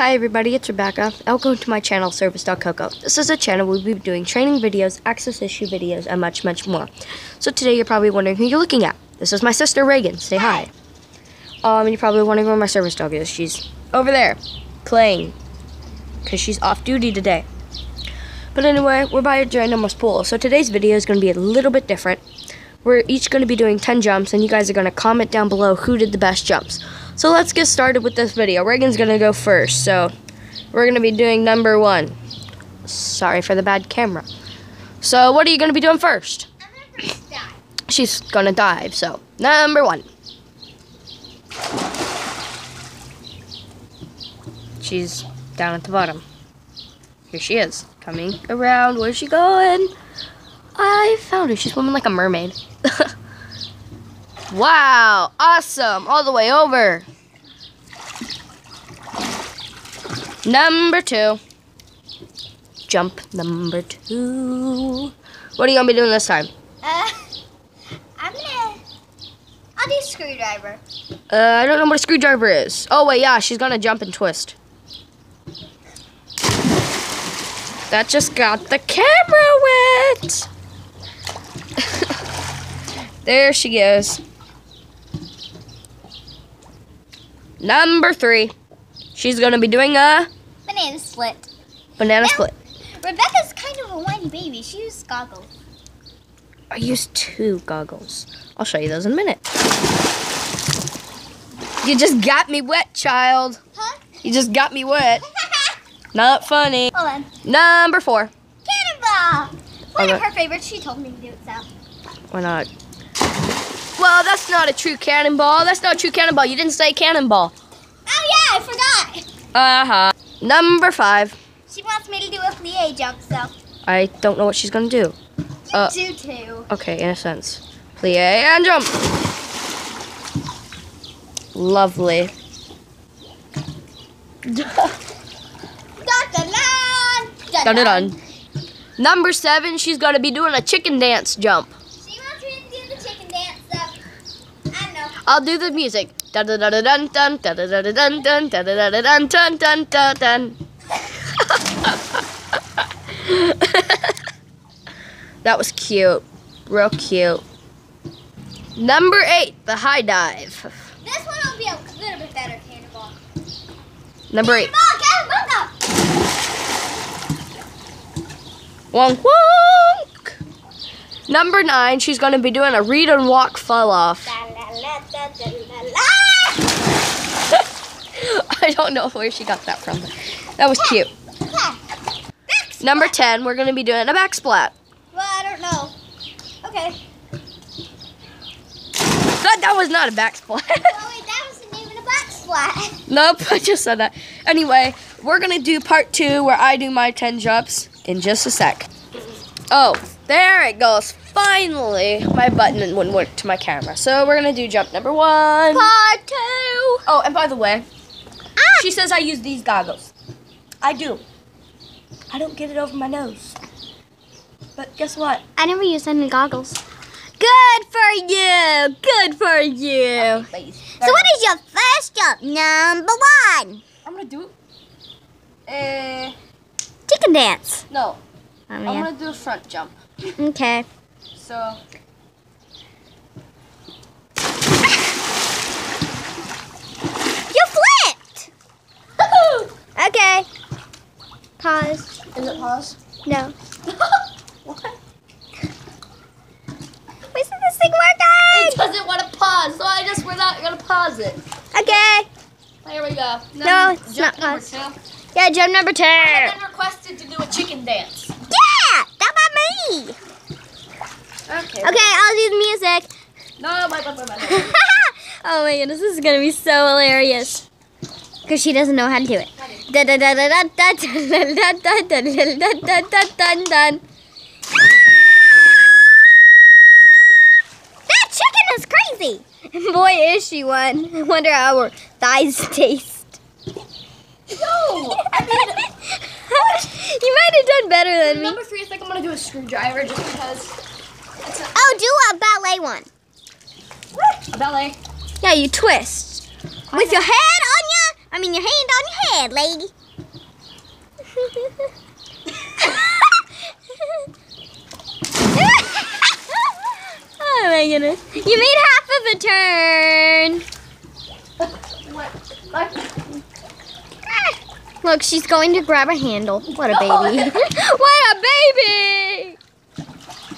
Hi everybody, it's Rebecca. Welcome to my channel, Service.Coco. This is a channel where we'll be doing training videos, access issue videos, and much, much more. So today you're probably wondering who you're looking at. This is my sister Reagan. Say hi. Um, you're probably wondering where my service dog is. She's over there, playing, because she's off duty today. But anyway, we're by a ginormous pool. So today's video is going to be a little bit different. We're each going to be doing 10 jumps, and you guys are going to comment down below who did the best jumps. So let's get started with this video. Reagan's to go first. So we're to be doing number one. Sorry for the bad camera. So what are you to be doing first? She's going to dive. So number one. She's down at the bottom. Here she is, coming around. Where's she going? I found her. She's swimming like a mermaid. wow, awesome. All the way over. Number two. Jump number two. What are you going to be doing this time? Uh, I'm gonna. I'll do screwdriver. Uh, I don't know what a screwdriver is. Oh, wait, yeah, she's going to jump and twist. That just got the camera wet. there she goes. Number three. She's going to be doing a Banana split. banana Now- split. Rebecca's kind of a whiny baby. She used goggles. I used two goggles. I'll show you those in a minute. You just got me wet, child. Huh? You just got me wet. Not funny. Hold on. Number four. Cannonball! One of her favorites. She told me to do it, so. Why not? Well, that's not a true cannonball. That's not a true cannonball. You didn't say cannonball. Yeah, I forgot. Uh huh. Number five. She wants me to do a plie jump, so. I don't know what she's gonna do. Uh, do too. okay, in a sense. Plie and jump. Lovely. Dun dun dun. Number seven, she's gonna be doing a chicken dance jump. She wants me to do the chicken dance, so. I know. I'll do the music. Dun dun dun dun dun dun dun dun dun dun dun dun dun. That was cute. Real cute. Number eight, the high dive. This one will be a little bit better, Cannonball. Number eight. Cannonball, Cannonball! Wonk wonk. Number nine, she's gonna be doing a read and walk fall off. La, I don't know where she got that from. but That was cute. Number 10, we're gonna be doing a back splat. Well, I don't know. Okay. That, that was not a back splat. Well, wait, that wasn't even a back nope, I just said that. Anyway, we're gonna do part two where I do my 10 jumps in just a sec. Oh, there it goes. Finally, my button wouldn't work to my camera. So we're gonna do jump number one. Part two. Oh, and by the way. She says I use these goggles. I do. I don't get it over my nose. But guess what? I never use any goggles. Good for you. Good for you. So what is your first jump? Number one. I'm gonna do uh Chicken dance. no. Oh, I'm yeah. gonna do a front jump. Okay. So You flipped. okay. Pause. is it pause? No. what? Isn't this thing working? It doesn't want to pause, so I just we're not gonna pause it. Okay. There we go. No, it's jump not number two. Yeah, jump number two. I have been requested to do a chicken dance. Yeah, that about me. Okay. Okay, I'll do the music. No, my, my, my, my. oh my goodness, this is gonna be so hilarious. Because she doesn't know how to do it da da da da da da da da da da da da da da da da That chicken is crazy. Boy, is she one. I wonder how her thighs taste. No, I mean... you might have done better than me. Number three, I think I'm going to do a screwdriver just because... oh, do a ballet one. Ballet. Yeah, you twist. I with know. your head. I mean your hand on your bad lady. oh my goodness. You made half of a turn. Ah. Look, she's going to grab a handle. What a baby. what a baby!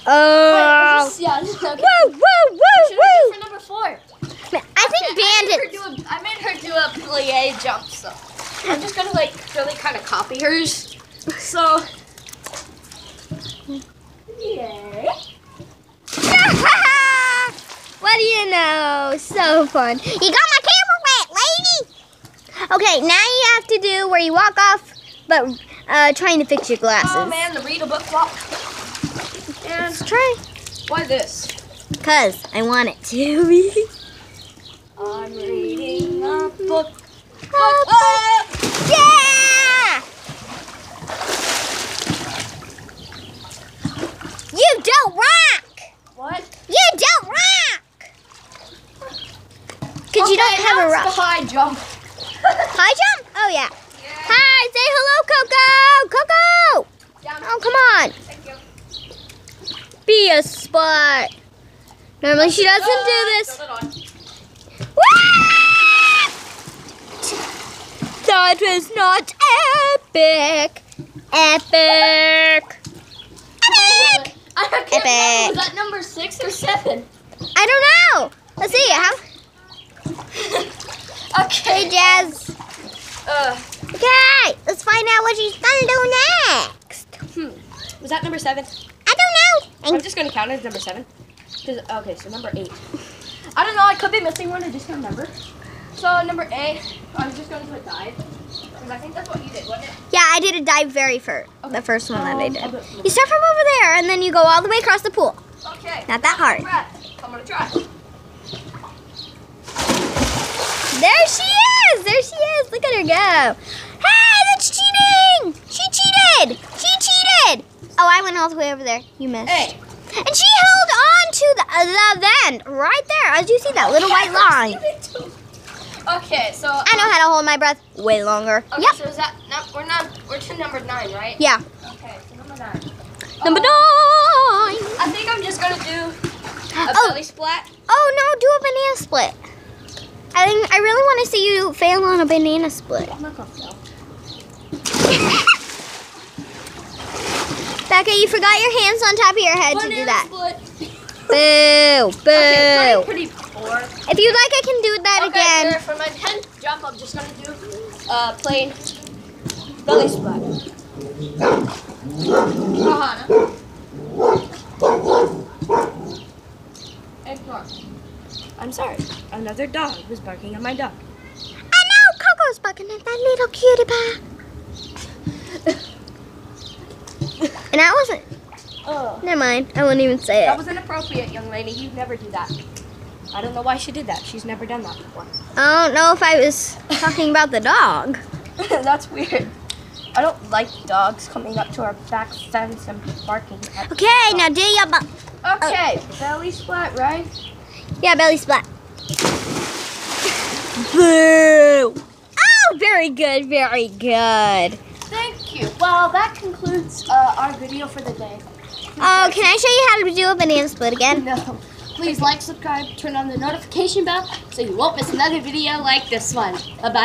Oh. yeah, okay. Woo, woo, woo, woo! for number four. I think made, her do a, I made her do a plie jump, so I'm just gonna like really kind of copy hers. So, yeah. what do you know? So fun. You got my camera wet, lady. Okay, now you have to do where you walk off, but uh, trying to fix your glasses. Oh man, the read a book walk. And Let's try. why this? Cause I want it to be. I'm reading a book. Ah! Yeah! You don't rock. What? You don't rock. Cause you don't have a rock. the high jump. High jump? Oh yeah. Hi, say hello, Koko. Koko. Oh come on. Thank you. Be a spot. Normally she doesn't do this. Hold on. That was not epic. Epic. Epic. Epic. Was that number six or seven? I don't know. Let's see. How? Okay. Hey, Jazz. Uh, Okay, let's find out what she's gonna do next. hmm. Was that number seven? I don't know. I'm And just gonna count it as number seven. 'Cause- okay, so number eight. I don't know. I could be missing one. I just can't remember. So number eight, I'm just gonna do a dive. Because I think that's what you did, wasn't it? yeah, I did a dive very first. Okay. The first one that I Um, did. I'll do it from You start from over there, and then you go all the way across the pool. Okay. Not that hard. I'm gonna try. There she is! There she is! Look at her go! Hey, that's cheating! She cheated! She cheated! Oh, I went all the way over there. You missed. Hey. And she held on to the, uh, the end right there. As you see that little white line. Okay, so I know how to hold my breath way longer. Okay, Yep. so is that no, we're not we're to number nine, right? Yeah. Okay, so number nine. Number Uh, nine. I think I'm just gonna do a Oh. belly splat. Oh no, do a banana split. I think I really want to see you fail on a banana split. I'm not gonna fail. Becca, you forgot your hands on top of your head to do Banana that. Split. Boo, boo. Okay, pretty. If you'd like, I can do that okay, again. sir, for my tenth jump, I'm just gonna do uh plain belly splat. Kahana. Ignore. I'm sorry. Another dog was barking at my dog. I know Koko's bucking at that little cutie pie. and I wasn't. Oh. Never mind. I won't even say That it. was inappropriate, young lady. You'd never do that. I don't know why she did that. She's never done that before. I don't know if I was talking about the dog. That's weird. I don't like dogs coming up to our back fence and barking. At Okay, now do your bu- Okay, belly splat, right? Yeah, belly splat. Boo! Oh, very good, very good. Thank you. Well, that concludes uh, our video for the day. Oh, can I show you how to do a banana split again? No. Please like, subscribe, turn on the notification bell so you won't miss another video like this one. Bye-bye.